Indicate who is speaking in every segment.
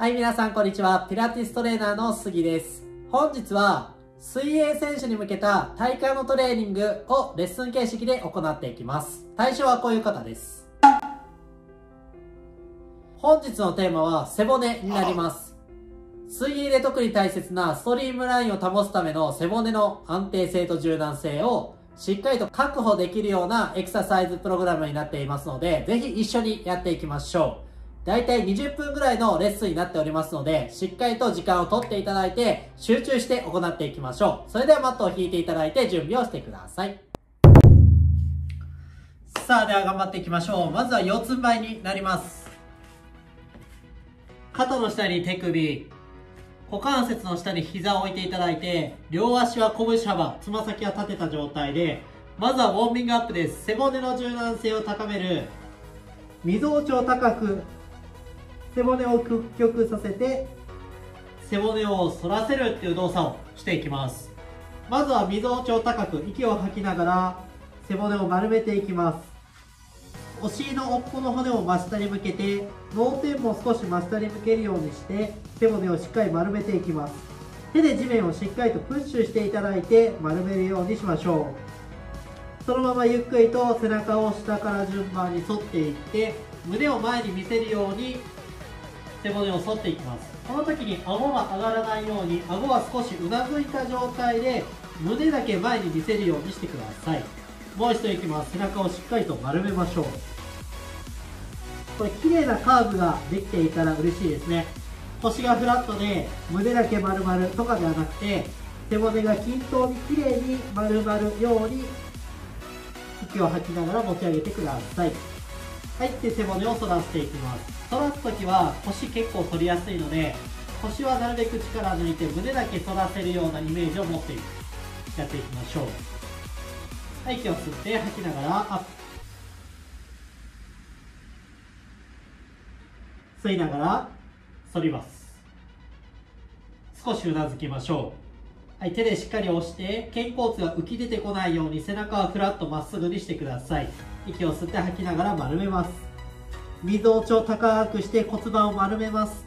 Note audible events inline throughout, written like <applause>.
Speaker 1: はい、皆さんこんにちは。ピラティストレーナーの杉です。本日は、水泳選手に向けた体幹のトレーニングをレッスン形式で行っていきます。対象はこういう方です。本日のテーマは背骨になります。水泳で特に大切なストリームラインを保つための背骨の安定性と柔軟性をしっかりと確保できるようなエクササイズプログラムになっていますので、ぜひ一緒にやっていきましょう。だいたい20分ぐらいのレッスンになっておりますので、しっかりと時間をとっていただいて、集中して行っていきましょう。それではマットを引いていただいて準備をしてください。さあ、では頑張っていきましょう。まずは四つん這いになります。肩の下に手首、股関節の下に膝を置いていただいて、両足は拳幅、つま先は立てた状態で、まずはウォーミングアップです。背骨の柔軟性を高める、みぞおちを高く、背骨を屈曲させて、背骨を反らせるっていう動作をしていきます。まずはみぞおちを高く、息を吐きながら、背骨を丸めていきます。お尻の尾っぽの骨を真下に向けて脳天も少し真下に向けるようにして背骨をしっかり丸めていきます手で地面をしっかりとプッシュしていただいて丸めるようにしましょうそのままゆっくりと背中を下から順番に反っていって胸を前に見せるように背骨を反っていきます。この時に顎が上がらないように顎は少しうなずいた状態で胸だけ前に見せるようにしてください。もう一度いきます。背中をしっかりと丸めましょう。これ綺麗なカーブができていたら嬉しいですね。腰がフラットで胸だけ丸々とかではなくて背骨が均等に綺麗に丸まるように息を吐きながら持ち上げてください。はいで背骨を反らせていきます。反らす時は腰結構反りやすいので腰はなるべく力抜いて胸だけ反らせるようなイメージを持ってやっていきましょう。はい、息を吸って吐きながらアップ。吸いながら反ります。少しうなずきましょう。はい、手でしっかり押して肩甲骨が浮き出てこないように背中はフラッとまっすぐにしてください。息を吸って吐きながら丸めますみぞおちを高くして骨盤を丸めます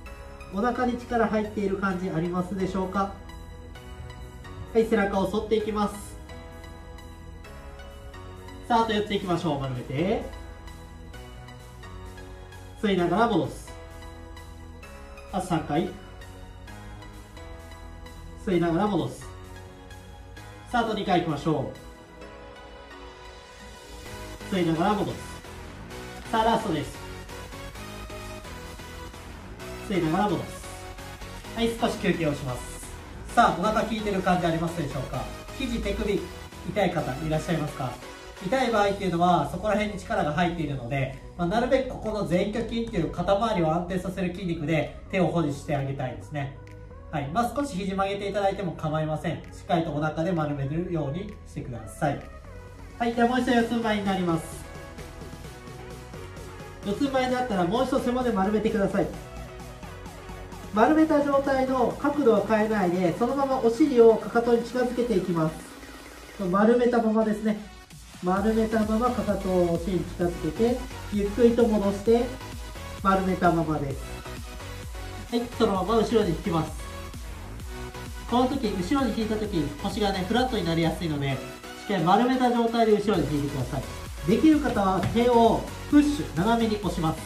Speaker 1: お腹に力入っている感じありますでしょうか？はい、背中を反っていきますさあ、あと4ついきましょう。丸めて。吸いながら戻す。あと3回。吸いながら戻す。さあ、あと2回いきましょう。吸いながら戻す。さあ、ラストです。吸いながら戻す。はい、少し休憩をします。さあ、お腹効いてる感じありますでしょうか？肘、手首、痛い方いらっしゃいますか？痛い場合っていうのはそこら辺に力が入っているので、まあ、なるべくここの前鋸筋っていう肩周りを安定させる筋肉で手を保持してあげたいですねはいまあ、少し肘曲げていただいても構いませんしっかりとお腹で丸めるようにしてくださいはいではもう一度四つん這いになります。四つん這いになったらもう一度背骨丸めてください。丸めた状態の角度は変えないでそのままお尻をかかとに近づけていきます。丸めたままですね。丸めたままかかとをお尻に近づけてゆっくりと戻して丸めたままです。はいそのまま後ろに引きます。この時後ろに引いた時腰がねフラットになりやすいのでしっかり丸めた状態で後ろに引いてください。できる方は手をプッシュ斜めに押します。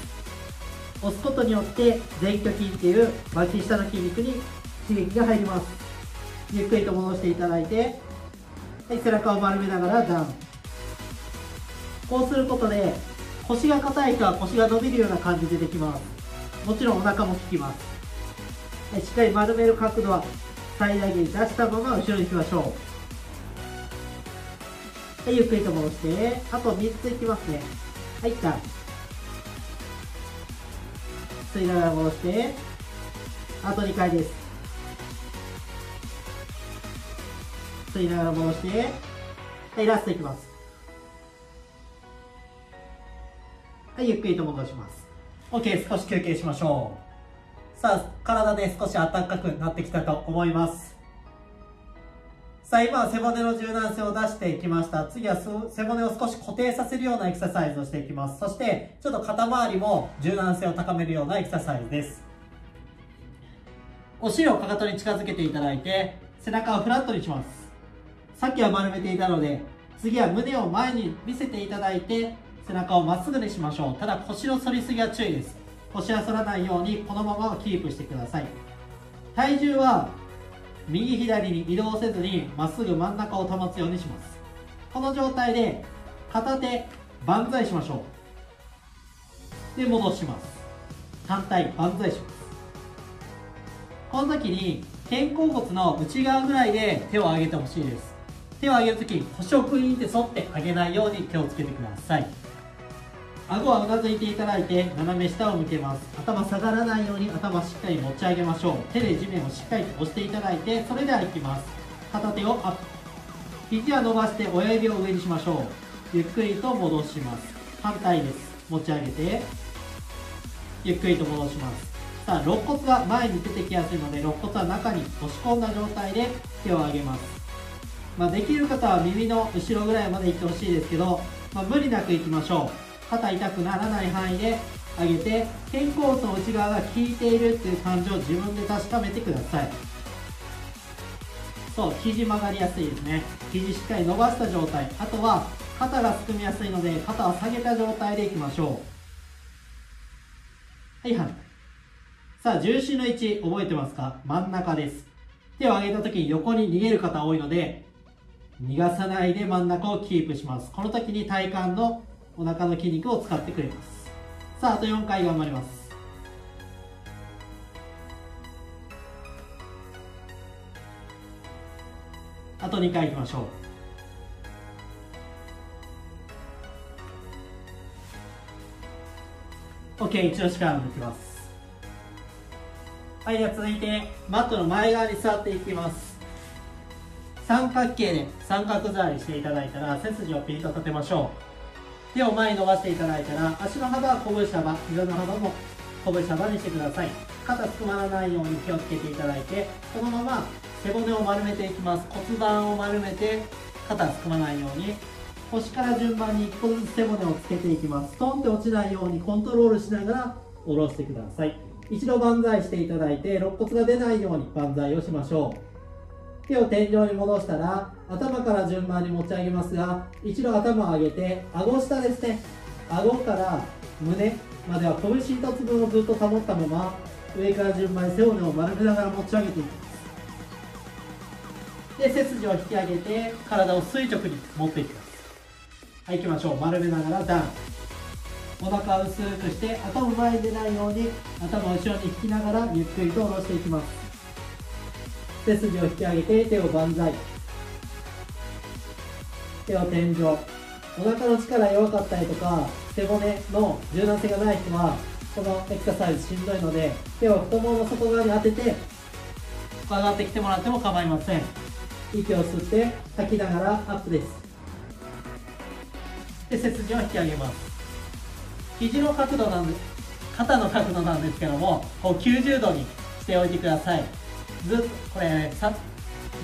Speaker 1: 押すことによって前鋸筋っていう脇下の筋肉に刺激が入ります。ゆっくりと戻していただいてはい、背中を丸めながらダウン。こうすることで腰が硬い人は腰が伸びるような感じでできます。もちろんお腹も効きます、はい、しっかり丸める角度は最大限出したまま後ろに行きましょう。はいゆっくりと戻して。あと3ついきますね。はいダウン吸いながら戻して。あと2回です。吸いながら戻して。はいラストいきます。はい、ゆっくりと戻します。OK、少し休憩しましょう。さあ、体で少し暖かくなってきたと思います。さあ、今は背骨の柔軟性を出していきました。次は背骨を少し固定させるようなエクササイズをしていきます。そして、ちょっと肩周りも柔軟性を高めるようなエクササイズです。お尻をかかとに近づけていただいて背中をフラットにしますさっきは丸めていたので次は胸を前に見せていただいて背中をまっすぐにしましょうただ腰の反りすぎは注意です腰は反らないようにこのままキープしてください体重は右左に移動せずにまっすぐ真ん中を保つようにします。この状態で片手万歳しましょう。で戻します。反対万歳します。この時に肩甲骨の内側ぐらいで手を上げてほしいです。手を上げるときに腰をクイーンって反って上げないように手をつけてください。顎はうなずいていただいて斜め下を向けます。頭下がらないように頭しっかり持ち上げましょう。手で地面をしっかりと押していただいてそれではいきます。片手をアップ。肘は伸ばして親指を上にしましょう。ゆっくりと戻します。反対です。持ち上げて。ゆっくりと戻します。さあ肋骨が前に出てきやすいので肋骨は中に押し込んだ状態で手を上げます。まあ、できる方は耳の後ろぐらいまで行ってほしいですけど、まあ、無理なくいきましょう。肩痛くならない範囲で上げて肩甲骨の内側が効いているっていう感じを自分で確かめてください。そう肘曲がりやすいですね。肘しっかり伸ばした状態。あとは肩がすくみやすいので肩は下げた状態でいきましょう。はいはい。さあ重心の位置覚えてますか？真ん中です。手を上げた時に横に逃げる方多いので逃がさないで真ん中をキープします。この時に体幹のお腹の筋肉を使ってくれます。さああと4回頑張ります。あと2回いきましょう。OK 一度しか抜きます。はいでは続いてマットの前側に座っていきます。三角形で三角座りしていただいたら背筋をピンと立てましょう。手を前に伸ばしていただいたら足の幅は拳幅膝の幅も拳幅にしてください。肩すくまらないように気をつけていただいてこのまま背骨を丸めていきます。骨盤を丸めて肩すくまないように腰から順番に1個ずつ背骨をつけていきます。トンって落ちないようにコントロールしながら下ろしてください。一度万歳していただいて肋骨が出ないように万歳をしましょう。手を天井に戻したら頭から順番に持ち上げますが一度頭を上げて顎下ですね。顎から胸までは拳1つ分をずっと保ったまま上から順番に背骨を丸めながら持ち上げていきます。で背筋を引き上げて体を垂直に持っていきます。はい行きましょう。丸めながらダウン。お腹を薄くして頭前に出ないように頭を後ろに引きながらゆっくりと下ろしていきます。背筋を引き上げて手を万歳。手を天井。お腹の力弱かったりとか背骨の柔軟性がない人はこのエクササイズしんどいので手を太ももの外側に当てて上がってきてもらっても構いません。息を吸って吐きながらアップです。で背筋を引き上げます。肘の角度なんで肩の角度なんですけどもこう90度にしておいてください。ずっとこれさ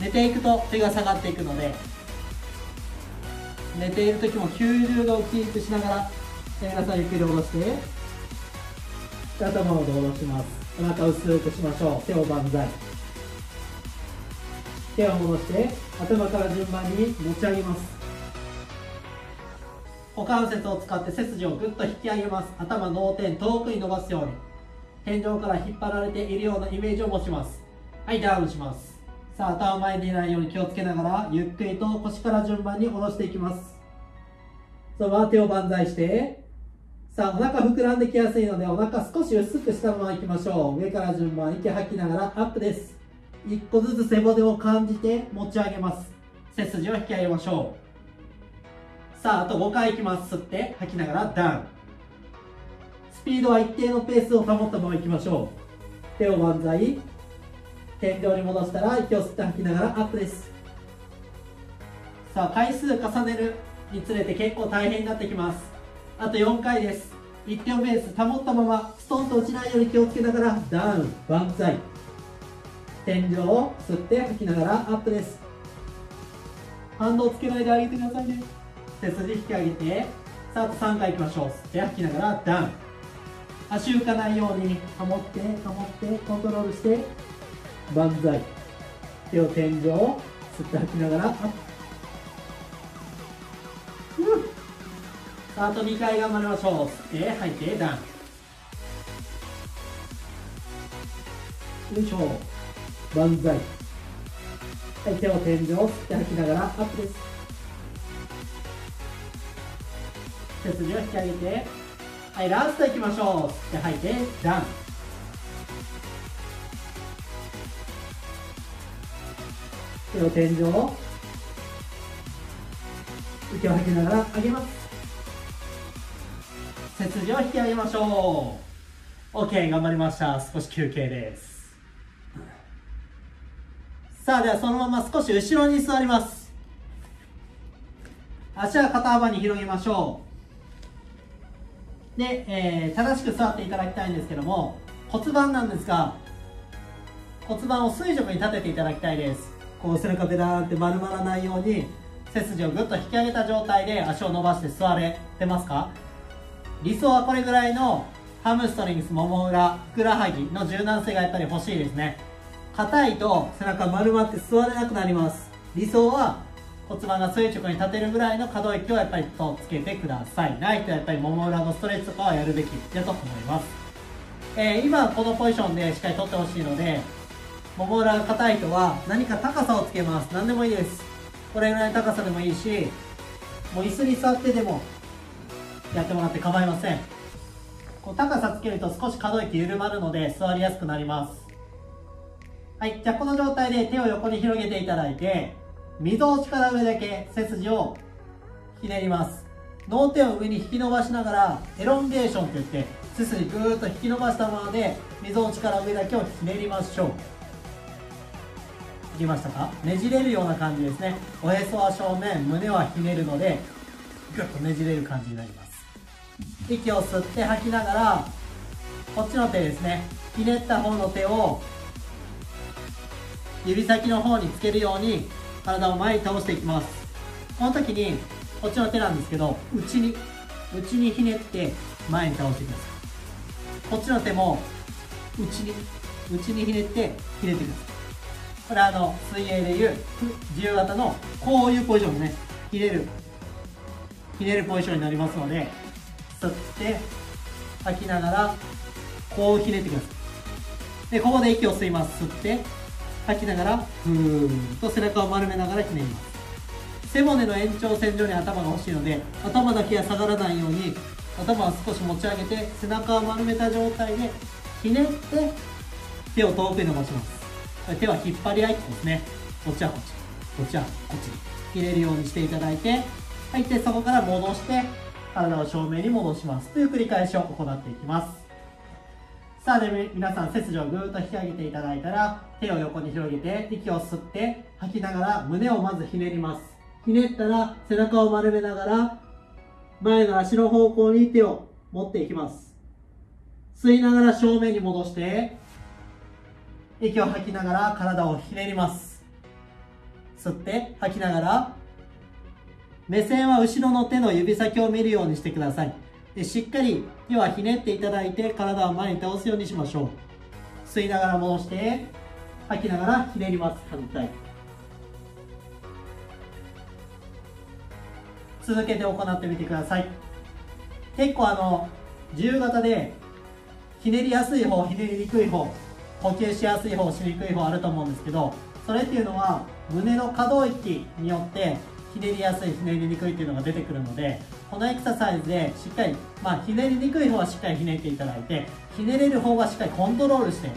Speaker 1: 寝ていくと手が下がっていくので寝ている時も90度をキープしながら皆さんゆっくり下ろして頭を下ろします。お腹薄くしましょう。手を万歳。手を戻して頭から順番に持ち上げます。股関節を使って背筋をぐっと引き上げます。頭脳天遠くに伸ばすように。天井から引っ張られているようなイメージを持ちます。はいダウンします。さあ頭前に出ないように気をつけながらゆっくりと腰から順番に下ろしていきます。そのまま手を万歳してさあお腹膨らんできやすいのでお腹少し薄くしたままいきましょう。上から順番息吐きながらアップです。1個ずつ背骨を感じて持ち上げます。背筋を引き上げましょう。さああと5回いきます吸って吐きながらダウン。スピードは一定のペースを保ったままいきましょう。手を万歳。天井に戻したら息を吸って吐きながらアップです。さあ回数重ねるにつれて結構大変になってきます。あと4回です。一定のペース保ったままストンと落ちないように気をつけながらダウン万歳天井を吸って吐きながらアップです。反動つけないであげてくださいね。背筋引き上げて。さああと3回いきましょう。吸って吐きながらダウン。足浮かないように保って保ってコントロールして。万歳。手を天井を吸って吐きながらアップあと2回頑張りましょう。吸って吐いてダウン。よいしょ。万歳。はい手を天井を吸って吐きながらアップです。背筋を引き上げて。はいラストいきましょう。吸って吐いてダウン。手を天井息を吐きながら上げます。背筋を引き上げましょう。OK 頑張りました。少し休憩です。さあではそのまま少し後ろに座ります。足は肩幅に広げましょう。で、えー、正しく座っていただきたいんですけども骨盤なんですが骨盤を垂直に立てていただきたいです。こう背中ベラーンって丸まらないように背筋をぐっと引き上げた状態で足を伸ばして座れてますか？理想はこれぐらいのハムストリングス、もも裏、ふくらはぎの柔軟性がやっぱり欲しいですね。硬いと背中丸まって座れなくなります。理想は骨盤が垂直に立てるぐらいの可動域をやっぱりとつけてください。ない人はやっぱりもも裏のストレッチとかはやるべきだと思います。えー、今このポジションでしっかり取ってほしいので、もも裏が硬い人は何か高さをつけます。何でもいいです。これぐらいの高さでもいいし、もう椅子に座ってでもやってもらって構いませんこう高さつけると少し可動域緩まるので座りやすくなりますはいじゃあこの状態で手を横に広げていただいてみぞおちから上だけ背筋をひねります脳手を上に引き伸ばしながらエロンゲーションといって背筋ぐーっと引き伸ばしたままでみぞおちから上だけをひねりましょうきましたか？ねじれるような感じですね。おへそは正面胸はひねるのでぐっとねじれる感じになります。息を吸って吐きながらこっちの手ですね。ひねった方の手を指先の方につけるように体を前に倒していきます。この時にこっちの手なんですけど内に内にひねって前に倒してください。こっちの手も内に内にひねってひねってください。これあの水泳でいう自由形のこういうポジションねひねるひねるポジションになりますので吸って吐きながらこうひねってください。でここで息を吸います。吸って吐きながらふーんと背中を丸めながらひねります。背骨の延長線上に頭が欲しいので頭だけは下がらないように頭を少し持ち上げて背中を丸めた状態でひねって手を遠くに伸ばします。手は引っ張り合いってことですね。こっちはこっち。こっちはこっち。ひねるようにしていただいてはいでそこから戻して体を正面に戻しますという繰り返しを行っていきます。さあで皆さん背筋をぐーっと引き上げていただいたら手を横に広げて息を吸って吐きながら胸をまずひねります。ひねったら背中を丸めながら前の足の方向に手を持っていきます。吸いながら正面に戻して息を吐きながら体をひねります。吸って吐きながら目線は後ろの手の指先を見るようにしてください。でしっかり手はひねっていただいて体を前に倒すようにしましょう。吸いながら戻して吐きながらひねります。反対。続けて行ってみてください。結構あの自由形でひねりやすい方ひねりにくい方。呼吸しやすい方しにくい方あると思うんですけどそれっていうのは胸の可動域によってひねりやすいひねりにくいっていうのが出てくるのでこのエクササイズでしっかり、まあ、ひねりにくい方はしっかりひねっていただいてひねれる方はしっかりコントロールして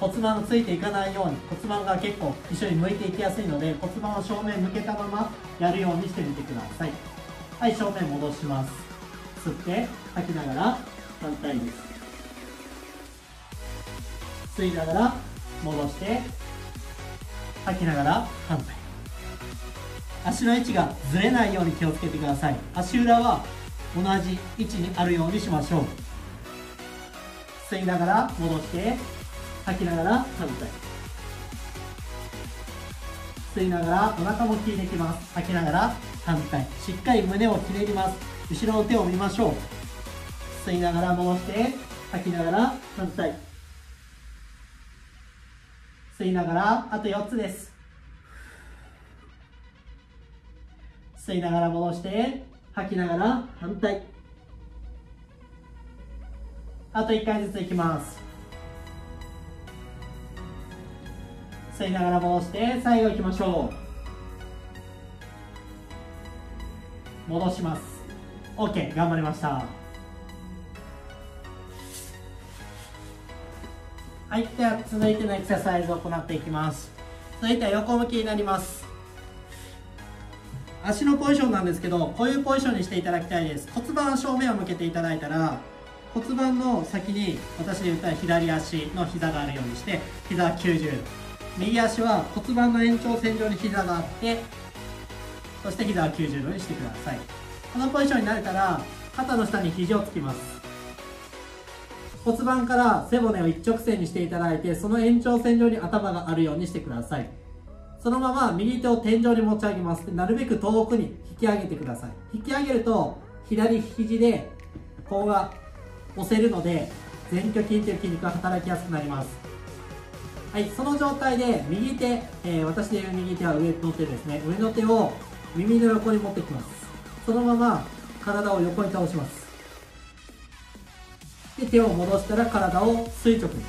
Speaker 1: 骨盤がついていかないように骨盤が結構一緒に向いていきやすいので骨盤を正面向けたままやるようにしてみてください。はい正面戻します。吸って吐きながら反対です。吸いながら戻して吐きながら反対足の位置がずれないように気をつけてください。足裏は同じ位置にあるようにしましょう。吸いながら戻して吐きながら反対。吸いながらお腹も効いてきます。吐きながら反対。しっかり胸をひねります。後ろの手を見ましょう。吸いながら戻して吐きながら反対。吸いながらあと4つです。吸いながら戻して吐きながら反対。あと1回ずついきます。吸いながら戻して最後いきましょう。戻します。OK 頑張りました。はい。では続いてのエクササイズを行っていきます。続いては横向きになります。足のポジションなんですけどこういうポジションにしていただきたいです。骨盤正面を向けていただいたら骨盤の先に私で言ったら左足の膝があるようにして膝90右足は骨盤の延長線上に膝があってそして膝は90度にしてください。このポジションになれたら肩の下に肘をつきます。骨盤から背骨を一直線にしていただいてその延長線上に頭があるようにしてください。そのまま右手を天井に持ち上げます。なるべく遠くに引き上げてください。引き上げると左肘でここが押せるので前鋸筋という筋肉が働きやすくなります。はい、その状態で右手、えー、私でいう右手は上の手ですね。上の手を耳の横に持ってきます。そのまま体を横に倒します。で手を戻したら体を垂直に。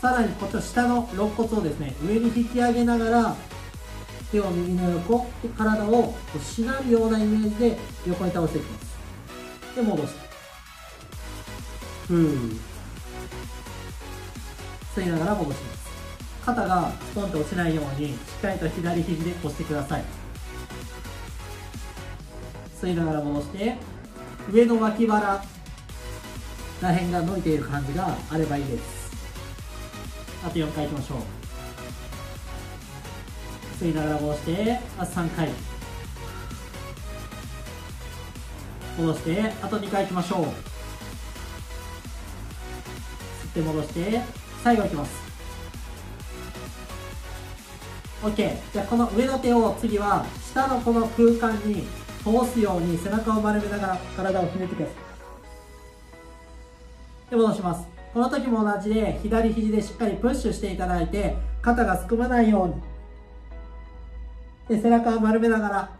Speaker 1: さらにこっちの下の肋骨をですね上に引き上げながら手を耳の横で体をこうしなるようなイメージで横に倒していきます。で戻してふー。吸いながら戻します。肩がストンと落ちないようにしっかりと左肘で押してください。吸いながら戻して上の脇腹らへんが伸びている感じがあればいいです。あと4回いきましょう。吸いながら戻してあと3回。戻してあと2回いきましょう。吸って戻して最後いきます。OK じゃあこの上の手を次は下のこの空間に通すように背中を丸めながら体をひねってください。で戻します。この時も同じで左肘でしっかりプッシュしていただいて肩がすくまないように。で背中を丸めながら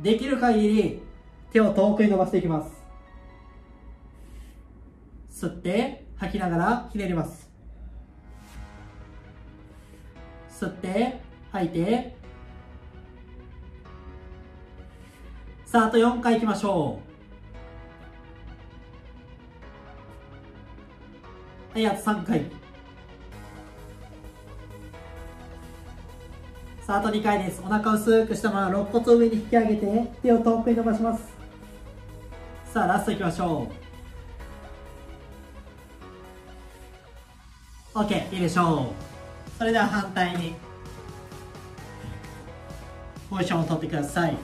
Speaker 1: できる限り手を遠くに伸ばしていきます。吸って吐きながらひねります。吸って吐いて。さああと4回いきましょう。はいあと3回。さああと2回です。お腹を薄くしたまま肋骨を上に引き上げて手を遠くに伸ばします。さあラストいきましょう。OK いいでしょう。それでは反対にポジションを取ってください。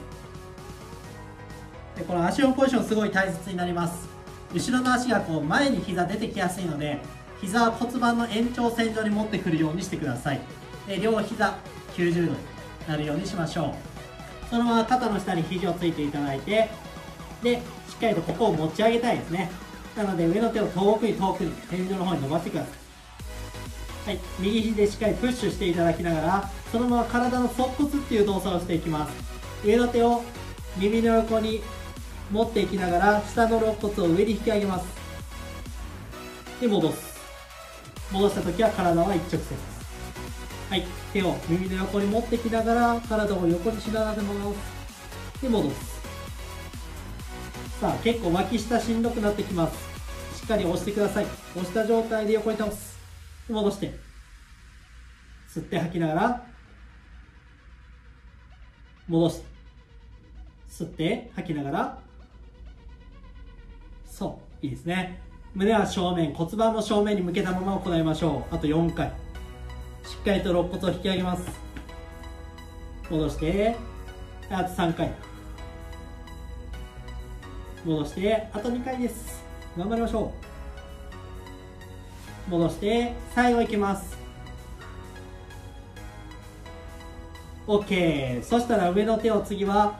Speaker 1: でこの足のポジションすごい大切になります。後ろの足がこう前に膝出てきやすいので膝は骨盤の延長線上に持ってくるようにしてください。で両膝90度になるようにしましょう。そのまま肩の下に肘をついていただいてでしっかりとここを持ち上げたいですね。なので上の手を遠くに遠くに天井の方に伸ばしてください。はい、右肘でしっかりプッシュしていただきながらそのまま体の側骨っていう動作をしていきます。上の手を耳の横に持っていきながら下の肋骨を上に引き上げます。で戻す。戻した時は体は一直線です。はい。手を耳の横に持ってきながら体を横にしながら戻すで戻す。さあ結構脇下しんどくなってきます。しっかり押してください。押した状態で横に倒す。戻して。吸って吐きながら。戻して。吸って吐きながら。そう。いいですね。胸は正面骨盤も正面に向けたまま行いましょう。あと4回。しっかりと肋骨を引き上げます。戻して。あと3回。戻して。あと2回です。頑張りましょう。戻して。最後いきます。OK そしたら上の手を次は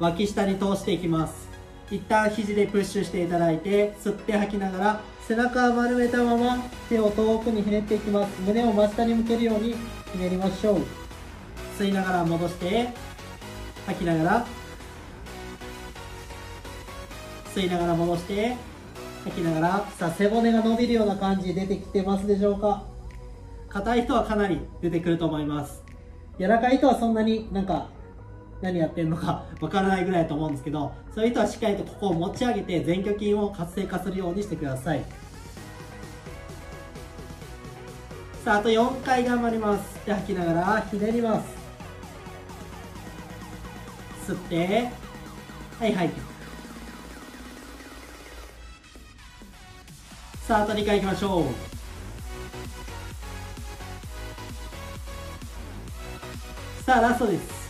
Speaker 1: 脇下に通していきます。一旦肘でプッシュしていただいて吸って吐きながら背中を丸めたまま手を遠くにひねっていきます。胸を真下に向けるようにひねりましょう。吸いながら戻して吐きながら吸いながら戻して吐きながらさあ背骨が伸びるような感じ出てきてますでしょうか。硬い人はかなり出てくると思います。柔らかい人はそんなになんか何やってんのか <laughs> わからないぐらいだと思うんですけどそういう人はしっかりとここを持ち上げて前鋸筋を活性化するようにしてください。さああと4回頑張ります。で吐きながらひねります。吸って。はい吐い。さああと2回いきましょう。さあラストです。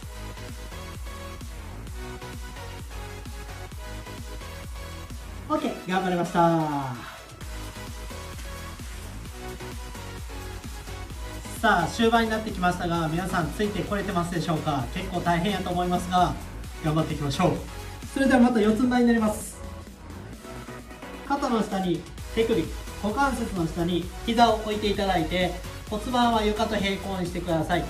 Speaker 1: OK 頑張りました。さあ終盤になってきましたが皆さんついてこれてますでしょうか？結構大変やと思いますが頑張っていきましょう。それではまた四つん這いになります。肩の下に手首股関節の下に膝を置いていただいて骨盤は床と平行にしてください。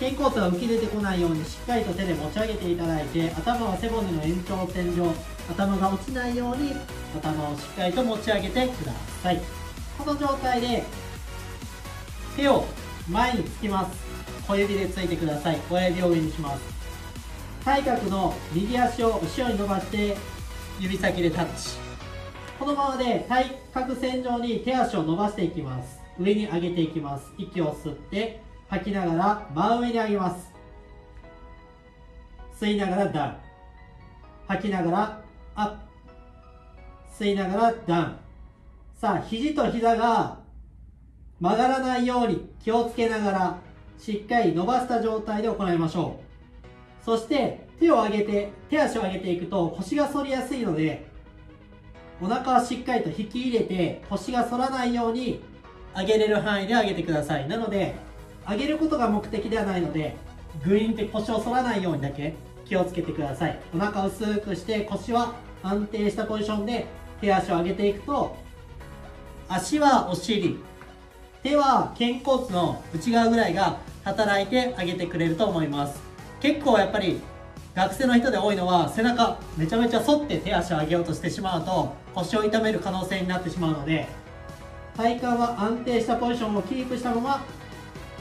Speaker 1: 肩甲骨が浮き出てこないようにしっかりと手で持ち上げていただいて頭は背骨の延長線上。頭が落ちないように頭をしっかりと持ち上げてください。この状態で手を前につきます。小指でついてください。親指を上にします。体格の右足を後ろに伸ばして指先でタッチ。このままで対角線上に手足を伸ばしていきます。上に上げていきます。息を吸って吐きながら真上に上げます。吸いながらダウン。吐きながらアップ吸いながらダウン。さあ肘と膝が曲がらないように気をつけながらしっかり伸ばした状態で行いましょう。そして手を上げて手足を上げていくと腰が反りやすいのでお腹はしっかりと引き入れて腰が反らないように上げれる範囲で上げてください。なので上げることが目的ではないのでグイーンって腰を反らないようにだけ気をつけてください。お腹を薄くして腰は安定したポジションで手足を上げていくと足はお尻手は肩甲骨の内側ぐらいが働いてあげてくれると思います。結構やっぱり学生の人で多いのは背中めちゃめちゃ反って手足を上げようとしてしまうと腰を痛める可能性になってしまうので体幹は安定したポジションをキープしたまま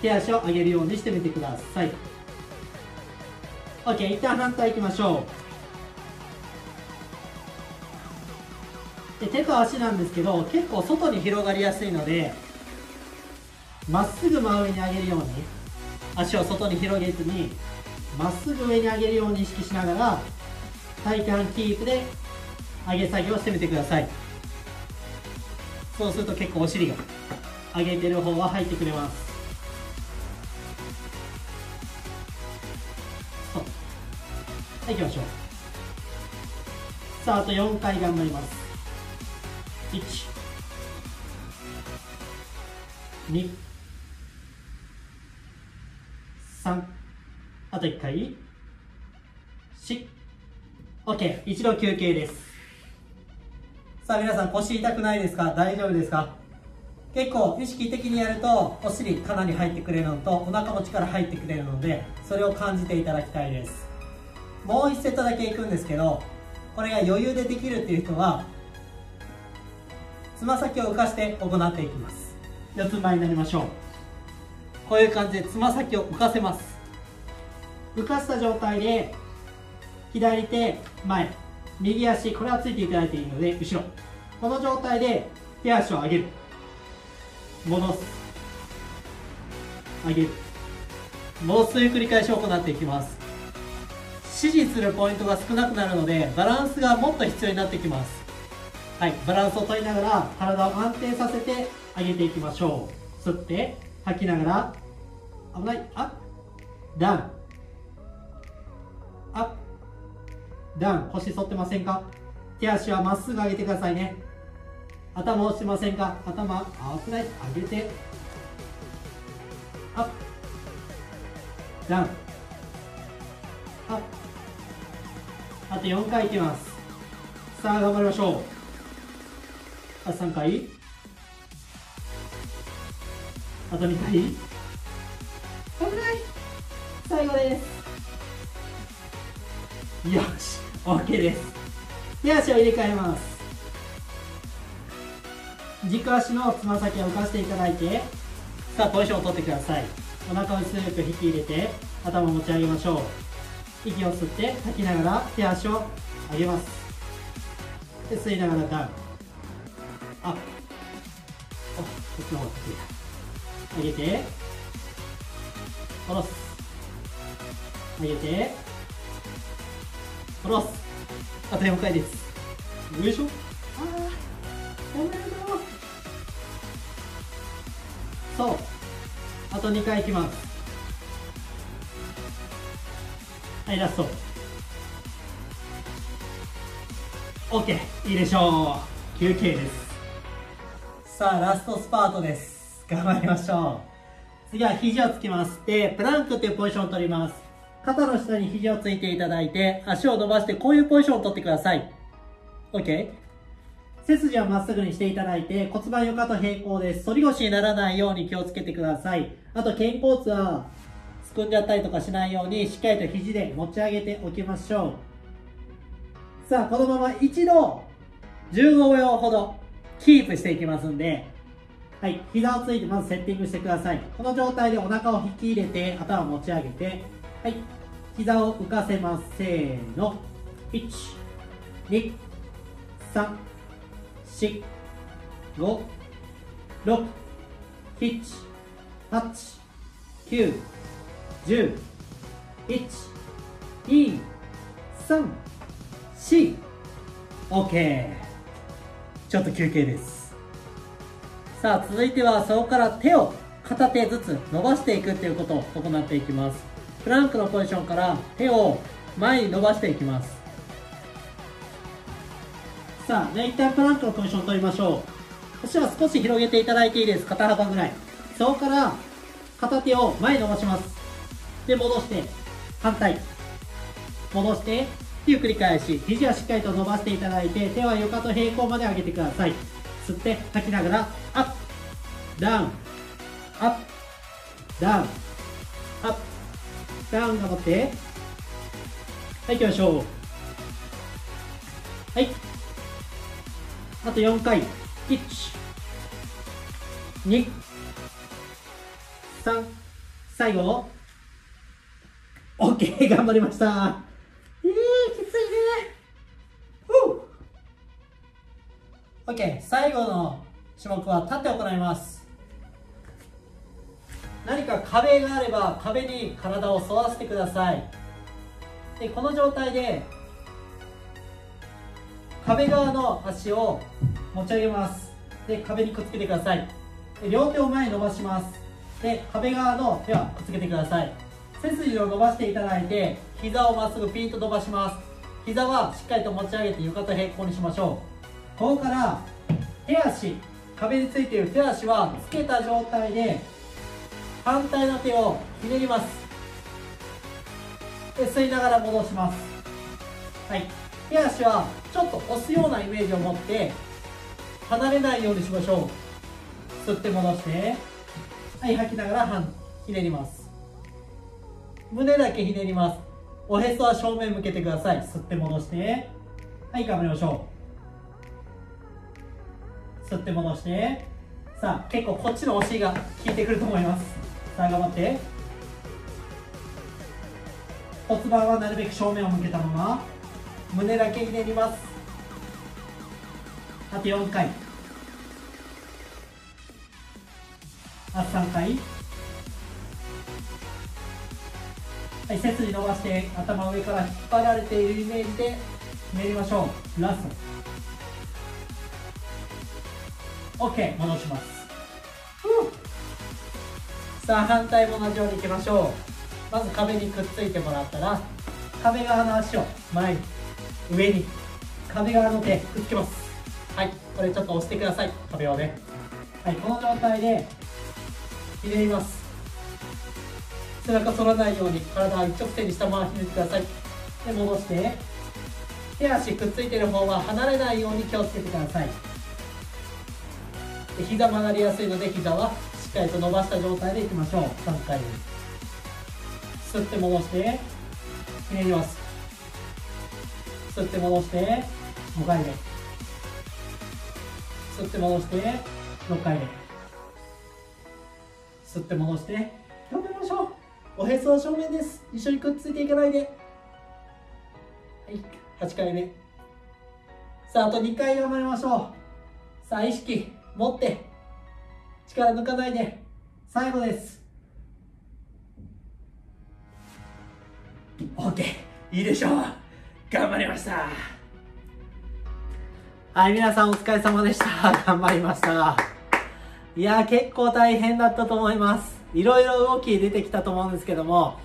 Speaker 1: 手足を上げるようにしてみてください。OK 一旦反対いきましょう。で手と足なんですけど結構外に広がりやすいのでまっすぐ真上に上げるように足を外に広げずにまっすぐ上に上げるように意識しながら体幹キープで上げ下げをしてみてください。そうすると結構お尻が上げてる方は入ってくれます。はい行きましょう。さああと4回頑張ります。1 2 3あと1回。4OK 一度休憩です。さあ皆さん腰痛くないですか？大丈夫ですか？結構意識的にやるとお尻かなり入ってくれるのとお腹も力入ってくれるのでそれを感じていただきたいです。もう1セットだけいくんですけどこれが余裕でできるっていう人はつま先を浮かして行っていきます。四つん這いになりましょう。こういう感じでつま先を浮かせます。浮かした状態で左手前右足これはついていただいていいので後ろ。この状態で手足を上げる。戻す。上げる。戻すという繰り返しを行っていきます。指示するポイントが少なくなるのでバランスがもっと必要になってきます。はいバランスを取りながら体を安定させて上げていきましょう。吸って吐きながら危ないアップダウンアップダウン腰反ってませんか？手足はまっすぐ上げてくださいね。頭落ちてませんか？頭危ない。上げて。アップダウンアップあと4回いきます。さあ頑張りましょう。あと3回。あと2回。危ない？最後です。よし OK です。手足を入れ替えます。軸足のつま先を浮かせていただいてさあポジションを取ってください。お腹を薄く引き入れて頭を持ち上げましょう。息を吸って吐きながら手足を上げます。で吸いながらダウン。あっこっちの方が得意。だ上げて。下ろす。上げて。下ろす。あと4回です。よいしょ？ああおめでとうそう。あと2回いきますはいラスト。OK いいでしょう。休憩です。さあラストスパートです。頑張りましょう。次は肘をつきます。でプランクっていうポジションを取ります。肩の下に肘をついていただいて足を伸ばしてこういうポジションを取ってください。OK 背筋はまっすぐにしていただいて骨盤床と平行です。反り腰にならないように気をつけてください。あと肩甲骨はすくんじゃったりとかしないようにしっかりと肘で持ち上げておきましょう。さあこのまま一度15秒ほどキープしていきますんで。はい膝をついてまずセッティングしてください。この状態でお腹を引き入れて頭を持ち上げて。はい膝を浮かせます。せーの。123456789 1 0 1 2 3 4OK ちょっと休憩ですさあ続いてはそこから手を片手ずつ伸ばしていくっていうことを行っていきますプランクのポジションから手を前に伸ばしていきますさあ、で一旦プランクのポジション取りましょう。腰は少し広げていただいていいです。肩幅ぐらい。そこから片手を前に伸ばします。で、戻して、反対。戻して、っていう繰り返し。肘はしっかりと伸ばしていただいて、手は床と平行まで上げてください。吸って、吐きながら、アップ、ダウン、アップ、ダウン、アップ、ダウン頑張って。はい、行きましょう。はい。あと4回。1、2、3、最後。OK! 頑張りました。えー、きついね。OK! 最後の種目は立って行います。何か壁があれば壁に体を沿わせてください。で、この状態で壁側の足を持ち上げますで壁にくっつけてくださいで両手を前に伸ばしますで壁側の手はくっつけてください背筋を伸ばしていただいて膝をまっすぐピンと伸ばします。膝はしっかりと持ち上げて床と平行にしましょう。ここから手足壁についている手足はつけた状態で反対の手をひねります。で吸いながら戻します。はい。手足はちょっと押すようなイメージを持って離れないようにしましょう。吸って戻してはい吐きながらひねります。胸だけひねります。おへそは正面向けてください。吸って戻して。はい頑張りましょう。吸って戻して。さあ結構こっちのお尻が効いてくると思います。さあ頑張って。骨盤はなるべく正面を向けたまま。胸だけひねります。あと4回。あと3回。はい背筋伸ばして頭上から引っ張られているイメージでひねりましょう。ラスト。OK 戻します。さあ反対も同じようにいきましょう。まず壁にくっついてもらったら壁側の足を前に上に壁側の手くっつけます。はいこれちょっと押してください。壁をね。はいこの状態でひねります。背中反らないように体は一直線にしたままひねってください。で戻して。手足くっついてる方は離れないように気をつけてください。で膝曲がりやすいので膝はしっかりと伸ばした状態でいきましょう。3回です吸って戻して。ひねります。吸って戻して。5回目。吸って戻して。6回目。吸って戻して。頑張りましょう。おへそ正面です。一緒にくっついていかないで。はい8回目。さああと2回頑張りましょう。さあ意識持って。力抜かないで。最後です。OK いいでしょう。頑張りました。はい皆さんお疲れ様でした。頑張りました。いや結構大変だったと思います。いろいろ動き出てきたと思うんですけども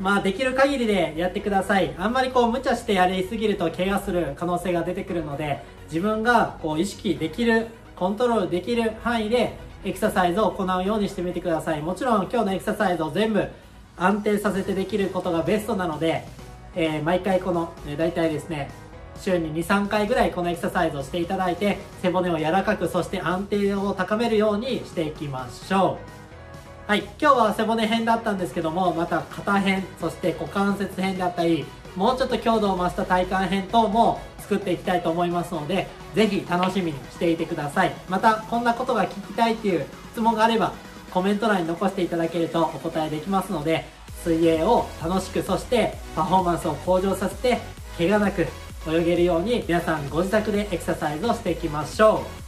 Speaker 1: まあできる限りでやってください。あんまりこう無茶してやりすぎると怪我する可能性が出てくるので自分がこう意識できるコントロールできる範囲でエクササイズを行うようにしてみてください。もちろん今日のエクササイズを全部安定させてできることがベストなので、えー、毎回この、え、大体ですね週に23回ぐらいこのエクササイズをしていただいて背骨を柔らかくそして安定を高めるようにしていきましょう。はい。今日は背骨編だったんですけどもまた肩編そして股関節編であったりもうちょっと強度を増した体幹編等も作っていきたいと思いますのでぜひ楽しみにしていてください。またこんなことが聞きたいっていう質問があればコメント欄に残していただけるとお答えできますので水泳を楽しくそしてパフォーマンスを向上させて怪我なく泳げるように皆さんご自宅でエクササイズをしていきましょう。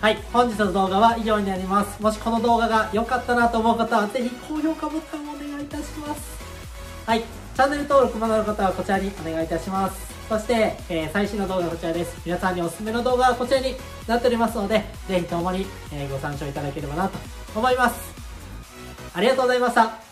Speaker 1: はい本日の動画は以上になります。もしこの動画が良かったなと思う方はぜひ高評価ボタンをお願いいたします。はいチャンネル登録まだの方はこちらにお願いいたします。そして、えー、最新の動画はこちらです。皆さんにおすすめの動画はこちらになっておりますのでぜひともに、えー、ご参照いただければなと思います。ありがとうございました。